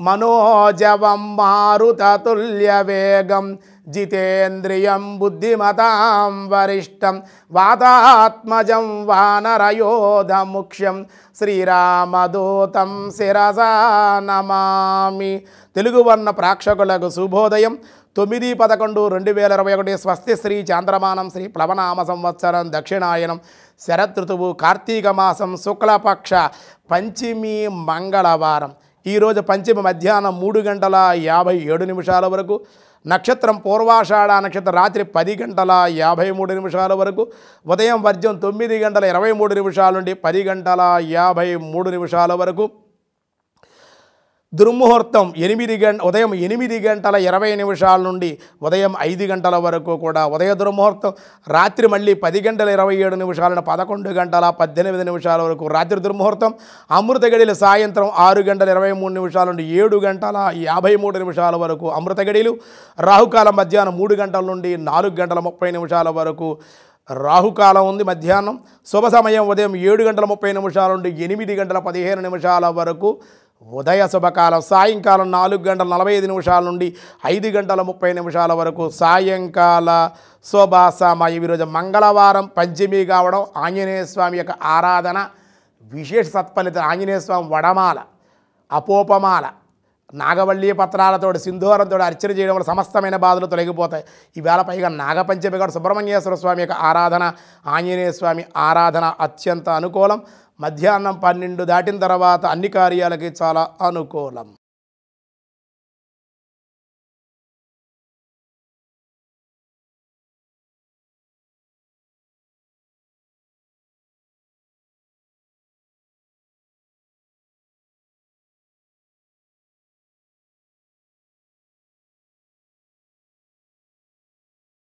మనోజవం మారుతతుల్యవేగం జితేంద్రియం బుద్ధిమతాం వరిష్టం వాతాత్మజం వానరయోధముఖ్యం శ్రీరామదూతం శిరసా నమామి తెలుగు వర్ణ ప్రేక్షకులకు శుభోదయం తొమ్మిది పదకొండు రెండు వేల ఇరవై ఒకటి స్వస్తి శ్రీ చాంద్రమానం శ్రీ ప్లవనామ సంవత్సరం దక్షిణాయనం శరతృతువు కార్తీక మాసం శుక్లపక్ష పంచమి మంగళవారం ఈరోజు పంచమ మధ్యాహ్నం మూడు గంటల యాభై ఏడు నిమిషాల వరకు నక్షత్రం పూర్వాషాఢ నక్షత్రం రాత్రి పది గంటల యాభై మూడు నిమిషాల వరకు ఉదయం వర్జం తొమ్మిది గంటల ఇరవై మూడు నిమిషాల నుండి పది గంటల యాభై మూడు నిమిషాల వరకు దుర్ముహూర్తం ఎనిమిది గంట ఉదయం ఎనిమిది గంటల ఇరవై నిమిషాల నుండి ఉదయం ఐదు గంటల వరకు కూడా ఉదయ దుర్ముహూర్తం రాత్రి మళ్ళీ పది గంటల ఇరవై ఏడు నిమిషాలను పదకొండు గంటల పద్దెనిమిది నిమిషాల వరకు రాత్రి దుర్ముహూర్తం అమృత గడియలు సాయంత్రం ఆరు గంటల ఇరవై మూడు నిమిషాల నుండి ఏడు గంటల యాభై మూడు నిమిషాల వరకు అమృత గడియలు రాహుకాలం మధ్యాహ్నం మూడు గంటల నుండి నాలుగు గంటల ముప్పై నిమిషాల వరకు రాహుకాలం ఉంది మధ్యాహ్నం శుభ సమయం ఉదయం ఏడు గంటల ముప్పై నిమిషాల నుండి ఎనిమిది గంటల పదిహేను నిమిషాల వరకు ఉదయ శుభకాలం సాయంకాలం నాలుగు గంటల నలభై ఐదు నిమిషాల నుండి ఐదు గంటల ముప్పై నిమిషాల వరకు సాయంకాల శుభ సమయం ఈరోజు మంగళవారం పంచమి కావడం ఆంజనేయ స్వామి యొక్క ఆరాధన విశేష సత్ఫలిత ఆంజనేయ స్వామి వడమాల అపోపమాల నాగవల్లి పత్రాలతో సింధూరంతో అర్చన చేయడం వల్ల సమస్తమైన బాధలు తొలగిపోతాయి. ఈవేళ పైగా నాగపంచమి కూడా సుబ్రహ్మణ్యేశ్వర స్వామి యొక్క ఆరాధన ఆంజనేయ స్వామి ఆరాధన అత్యంత అనుకూలం. మధ్యాహ్నం పన్నెండు దాటిన తర్వాత అన్ని కార్యాలకి చాలా అనుకూలం.